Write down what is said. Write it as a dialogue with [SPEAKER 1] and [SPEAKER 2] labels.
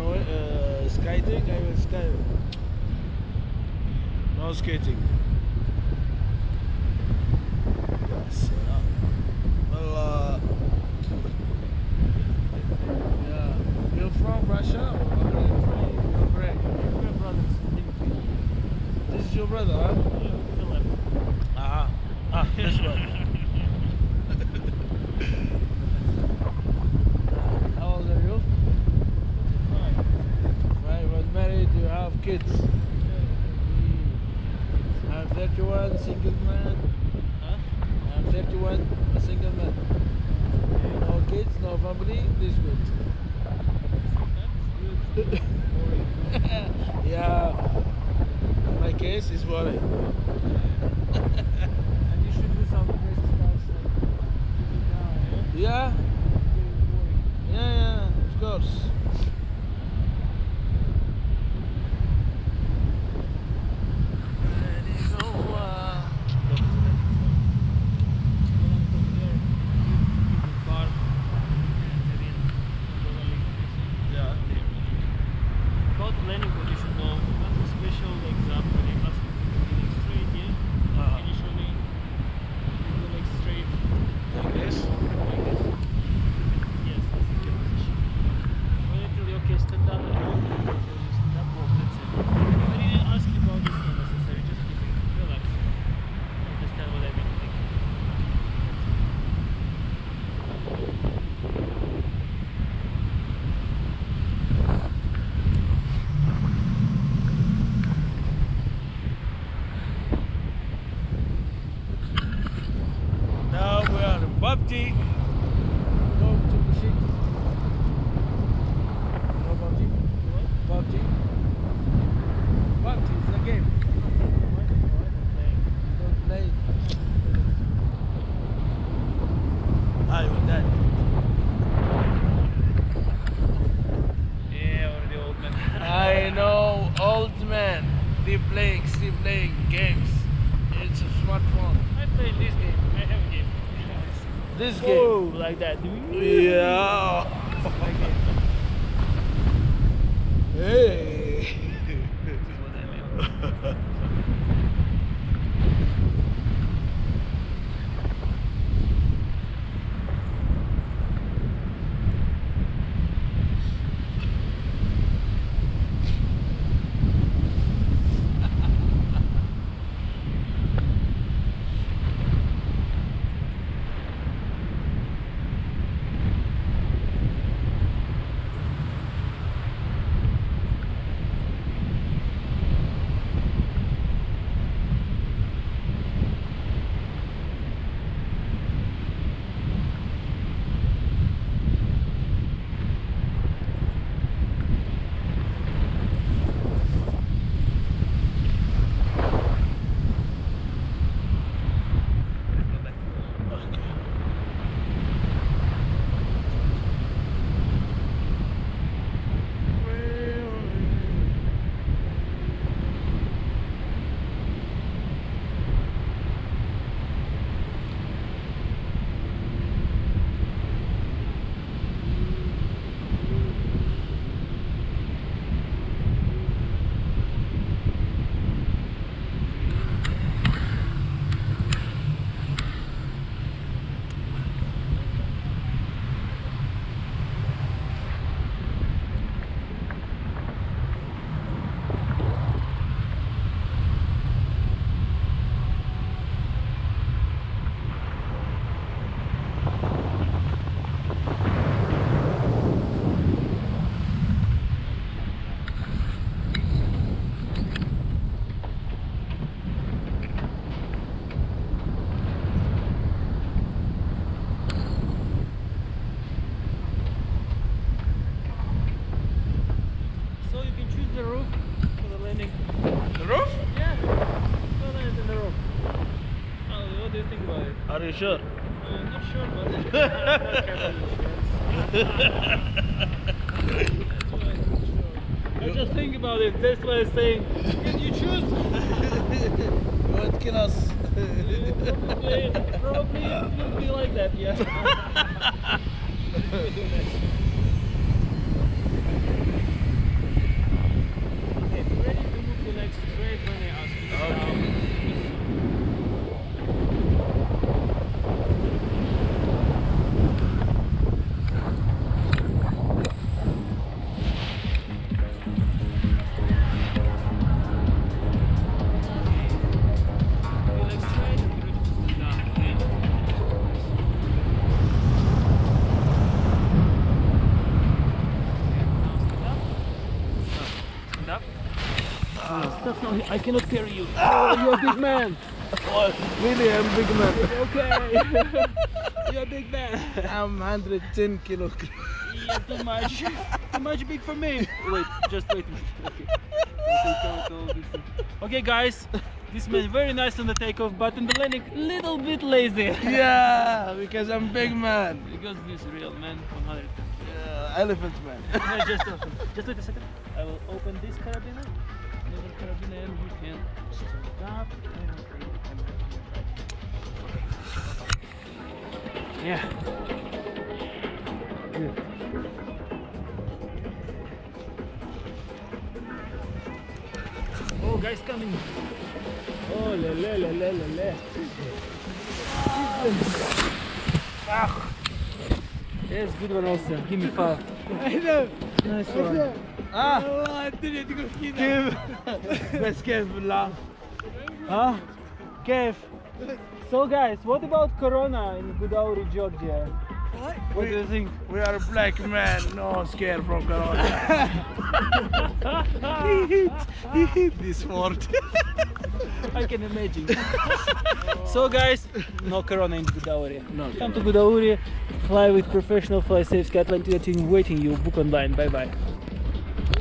[SPEAKER 1] snow, uh, skating, I will skate. No skating. Yes. uh, Well, uh, yeah. You're from Russia or Ukraine? Ukraine.
[SPEAKER 2] Your brother's
[SPEAKER 1] This is your brother, huh?
[SPEAKER 2] the left.
[SPEAKER 1] Uh-huh. Ah, this one. How old are you? Right, was have kids. I'm 31, single man.
[SPEAKER 2] Huh?
[SPEAKER 1] I'm 31, a single man. No kids, no family, this good. good. yeah, my case is worry.
[SPEAKER 2] And you should do some crazy stuff like.
[SPEAKER 1] Yeah, yeah, yeah, of course. Ready, go, uh, Yeah.
[SPEAKER 2] About landing position though, that's a special exam where they ask you to do the leg straight, yeah?
[SPEAKER 1] Uh-huh.
[SPEAKER 2] Initially, you do leg straight.
[SPEAKER 1] Like this?
[SPEAKER 2] Like this. Yes, this is your position. When you tell you, okay, stand up, and walk, so you stand up, walk, that's it. I didn't ask you about this not necessary, just keep it, relax. Understand what I mean. Thank you.
[SPEAKER 1] Now we Go to a game. Don't play. You that.
[SPEAKER 2] Yeah, already old man.
[SPEAKER 1] I know old man. They playing, still playing games. It's a smartphone.
[SPEAKER 2] I play this game. I have a game.
[SPEAKER 1] This
[SPEAKER 2] Whoa,
[SPEAKER 1] game.
[SPEAKER 2] like that.
[SPEAKER 1] Yeah.
[SPEAKER 2] Like.
[SPEAKER 1] Hey. Are you sure?
[SPEAKER 2] Uh, not sure, but I'm not careful insurance. I'm sure. I just think about it. That's why I'm saying, can you choose?
[SPEAKER 1] you want to kill us?
[SPEAKER 2] Probably, probably it will be like that, yeah. No, I cannot carry you. Ah! Oh, you're a big man.
[SPEAKER 1] Oh, really, I'm big man.
[SPEAKER 2] Okay. you're a big man.
[SPEAKER 1] I'm 110 kilograms.
[SPEAKER 2] Yeah, too much. Too much big for me. Wait, just wait a minute. Okay. Okay, go, go, this thing. okay guys, this man very nice on the takeoff, but in the landing, little bit lazy.
[SPEAKER 1] Yeah, because I'm big man.
[SPEAKER 2] because this real man 100.
[SPEAKER 1] Yeah, elephant man.
[SPEAKER 2] No, just, open. just wait a second. I will open this carabiner. Another carabiner, and you can start up. and open the camera. Yeah. Good. Oh, guys coming. Oh, le le le le le le. Ah. Yes, good one also. Give me five.
[SPEAKER 1] I know.
[SPEAKER 2] Nice one.
[SPEAKER 1] ها والله الدنيا تقول كذا كيف بس كيف بالله
[SPEAKER 2] ها كيف So guys, what about Corona in Gudauri, Georgia? What? We, do you think?
[SPEAKER 1] We are black men, no scared from Corona. he hit, he hit this word.
[SPEAKER 2] I can imagine. so guys, no Corona in Gudauri.
[SPEAKER 1] No.
[SPEAKER 2] Come to Gudauri, fly with professional fly safe SkyAtlantida team waiting you. Book online. Bye bye.